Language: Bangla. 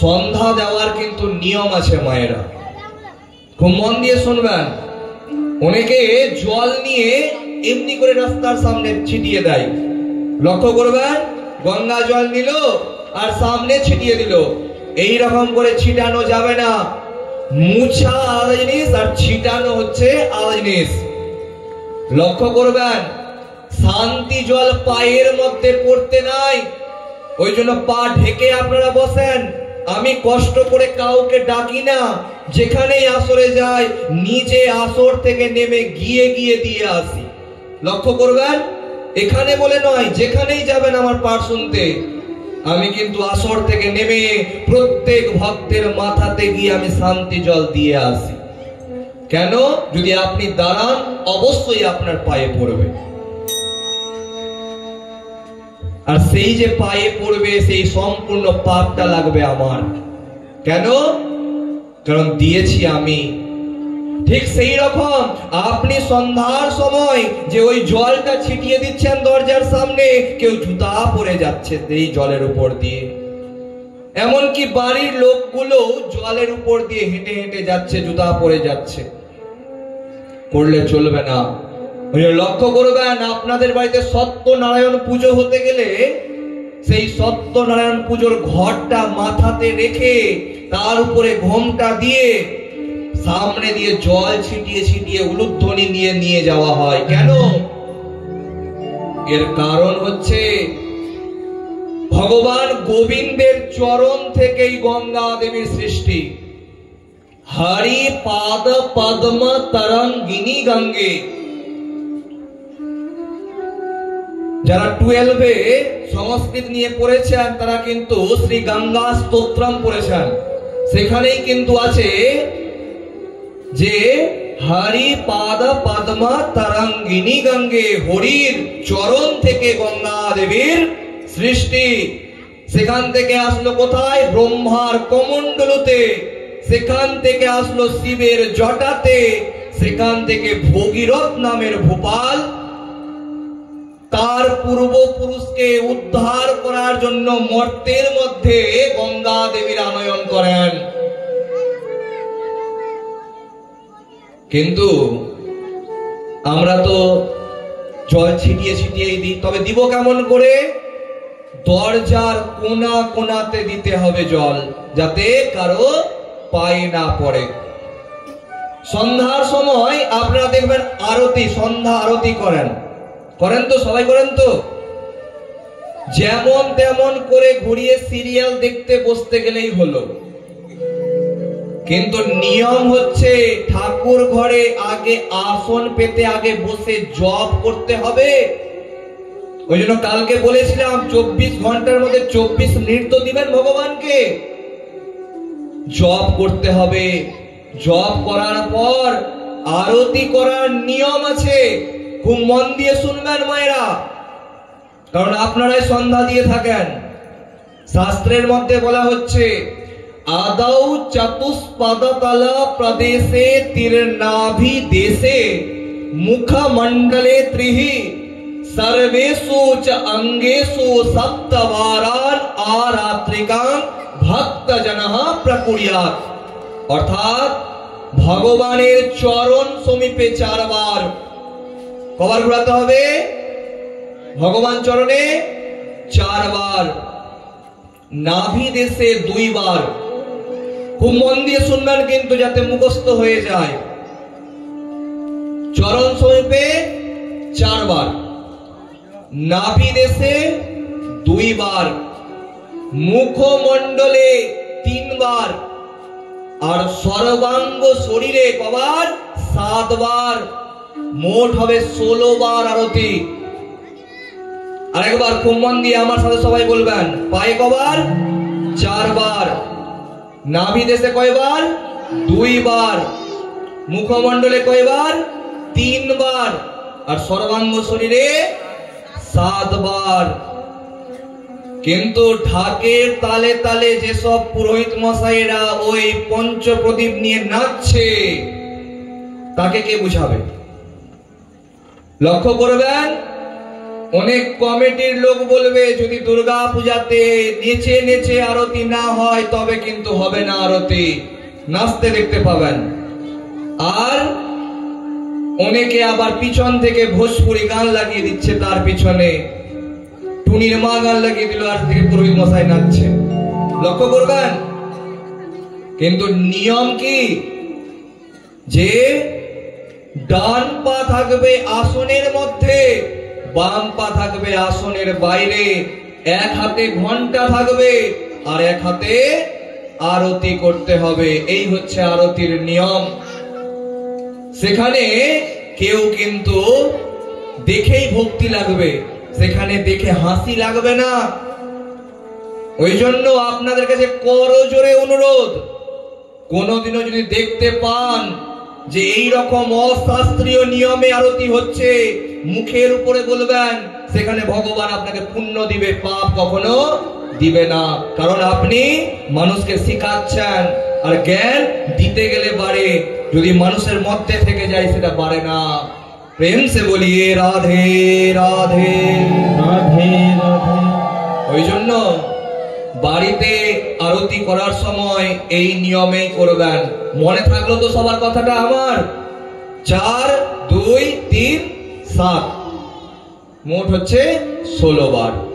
সন্ধ্যা দেওয়ার কিন্তু নিয়ম আছে মায়েরা। খুব মন দিয়ে শুনবেন। অনেকে জল নিয়ে এমনি করে রাস্তার সামনে ছিটিয়ে দেয়। লক্ষ্য করবেন, গঙ্গা জল নিল আর সামনে ছিটিয়ে দিল। এই রকম করে ছিটানো যাবে না। মুছা আলাদা জিনিস আর ছিটানো হচ্ছে আলাদা জিনিস। লক্ষ্য করবেন, শান্তি জল পায়ের মধ্যে পড়তে নাই। ওই জন্য পা ঢেকে আপনারা বসেন। আমি কষ্ট করে কাউকে ডাকি না। যেখানেই আসরে যায় নিজে আসর থেকে নেমে গিয়ে গিয়ে দিয়ে আসি। লক্ষ্য করবেন, এখানে বলে নয়, যেখানেই যাবেন আমার পাঠ শুনতে। আমি কিন্তু আসর থেকে নেমে প্রত্যেক ভক্তের মাথাতে গিয়ে আমি শান্তি জল দিয়ে আসি। কেন? যদি আপনি দাঁড়ান, অবশ্যই আপনার পায়ে পড়বে। আর সেই যে পায়ে পড়বে, সেই সম্পূর্ণ পাপটা লাগবে আমার। কেন? কারণ দিয়েছি আমি। ঠিক সেই রকম আপনি সন্ধ্যার সময় যে ওই জলটা ছিটিয়ে দিচ্ছেন দরজার সামনে, কেউ জুতা পরে যাচ্ছে এই জলের উপর দিয়ে। এমনকি বাড়ির লোকগুলো জলের উপর দিয়ে হেঁটে হেঁটে যাচ্ছে, জুতা পরে যাচ্ছে। করলে চলবে না। লক্ষ্য করবেন, আপনাদের বাড়িতে সত্যনারায়ণ পুজো হতে গেলে সেই সত্যনারায়ণ পুজোর ঘরটা মাথাতে রেখে তার উপরে ঘোমটা দিয়ে সামনে দিয়ে জল ছিটিয়ে ছিটিয়ে উলুধ্বনি নিয়ে নিয়ে যাওয়া হয়। কেন? এর কারণ হচ্ছে ভগবান গোবিন্দের চরণ থেকেই গঙ্গা দেবীর সৃষ্টি। হরি পাদ পদ্ম তরঙ্গিনী গঙ্গে। যারা টুয়েলভে সংস্কৃত নিয়ে পড়েছেন, তারা কিন্তু শ্রী গঙ্গা স্তোত্রম পড়েছেন। সেখানেই কিন্তু আছে যে, হরি পাদ পদ্মা তরঙ্গিনী গঙ্গে হরির চরণ থেকে গঙ্গা দেবীর সৃষ্টি। সেখান থেকে আসলো কোথায়? ব্রহ্মার কমণ্ডলুতে। সেখান থেকে আসলো শিবের জটাতে। সেখান থেকে ভগীরথ নামের ভোপাল। তার পূর্বপুরুষকে উদ্ধার করার জন্য মর্তের মধ্যে গঙ্গা দেবীর আনয়ন করেন। কিন্তু আমরা তো জল ছিটিয়ে ছিটিয়ে দিই, তবে দিব কেমন করে? দরজার কোনা কোনাতে দিতে হবে জল, যাতে কারও পায়ে না পড়ে। সন্ধ্যার সময় আপনারা দেখবেন আরতি, সন্ধ্যা আরতি করেন। করেন তো, সবাই করেন তো? যেমন তেমন করে ঘুরিয়ে সিরিয়াল দেখতে বসতে গেলেই হলো। কিন্তু নিয়ম হচ্ছে ঠাকুর ঘরে আগে আসন পেতে আগে বসে জব করতে হবে। ওই জন্য কালকে বলেছিলাম, চব্বিশ ঘণ্টার মধ্যে চব্বিশ মিনিট তো দিবেন ভগবানকে। জব করতে হবে। জব করার পর আরতি করার নিয়ম আছে। খুব মন দিয়ে শুনবেন মায়েরা। কারণ আপনারাই সন্ধ্যা দিয়ে থাকেন। শাস্ত্রের মধ্যে বলা হচ্ছে, আদৌ চতুষ্পদতল প্রদেশে তীর্ণাভি দেশে মুখমণ্ডলে ত্রিহি সর্বেষু চ অঙ্গেষু সপ্তবারান আরাত্রিকাং ভক্ত জনঃ প্রকুরিয়াত। অর্থাৎ ভগবানের চরণ সমীপে চারবার কবার ঘুরাতে হবে? ভগবান চরণে চারবার। নাভি দেশে দুইবার। খুব মন দিয়ে শুনবেন কিন্তু যাতে মুখস্থ হয়ে যায়। চরণ সমীপে চারবার। নাভি দেশে দুইবার। মুখমণ্ডলে তিনবার। আর সর্বাঙ্গ শরীরে কবার? সাতবার। মোট হবে ষোলো বার আরতি। আরেকবার খুব মন দিয়ে আমার সাথে সবাই বলবেন, পায়ে কবার? চারবার। নাভি দেশে কয়বার? দুইবার। মুখমণ্ডলে কয়বার? তিনবার। আর সর্বাঙ্গ শরীরে সাতবার। কিন্তু ঢাকের তালে তালে যেসব পুরোহিত মশাইরা ওই পঞ্চপ্রদীপ নিয়ে নাচছে, তাকে কে বুঝাবে? লক্ষ্য করবেন, অনেক কমিটির লোক বলবে, যদি দুর্গা পূজাতে নেচে নেচে আরতি না হয়, তবে কিন্তু হবে না আরতি। নাচতে দেখতে পাবেন। আর অনেকে আবার পিছন থেকে ভোজপুরি গান লাগিয়ে দিচ্ছে তার পিছনে। টুনির মা গান লাগিয়ে দিল, আর থেকে পুরোহিত মশাই নাচছে। লক্ষ্য করবেন? কিন্তু নিয়ম কি? যে ডান পা থাকবে আসনের মধ্যে, বাম পা থাকবে আসনের বাইরে। এক হাতে ঘণ্টা থাকবে আর এক হাতে আরতি করতে হবে। এই হচ্ছে আরতির নিয়ম। সেখানে কেউ কিন্তু দেখেই ভক্তি লাগবে, সেখানে দেখে হাসি লাগবে না। ওই জন্য আপনাদের কাছে করজোরে অনুরোধ, কোনোদিনও যদি দেখতে পান যে এই রকম অশাস্ত্রীয় নিয়মে আরতি হচ্ছে, মুখের উপরে বলবেন, সেখানে ভগবান আপনাকে পুণ্য দিবে, পাপ কখনো দিবে না। কারণ আপনি মানুষকে শিখাচ্ছেন, আর জ্ঞান দিতে গেলে বাড়ে যদি মানুষের মধ্যে থেকে যায় সেটা বাড়ে না। প্রেম সে বলিয়ে রাধে রাধে রাধে রাধে। ওই জন্য বাড়িতে আরতি করার সময় এই নিয়মেই করবেন। মনে থাকল তো সবার কথাটা আমার? চার, দুই, তিন, সাত। মোট হচ্ছে ষোলো বার।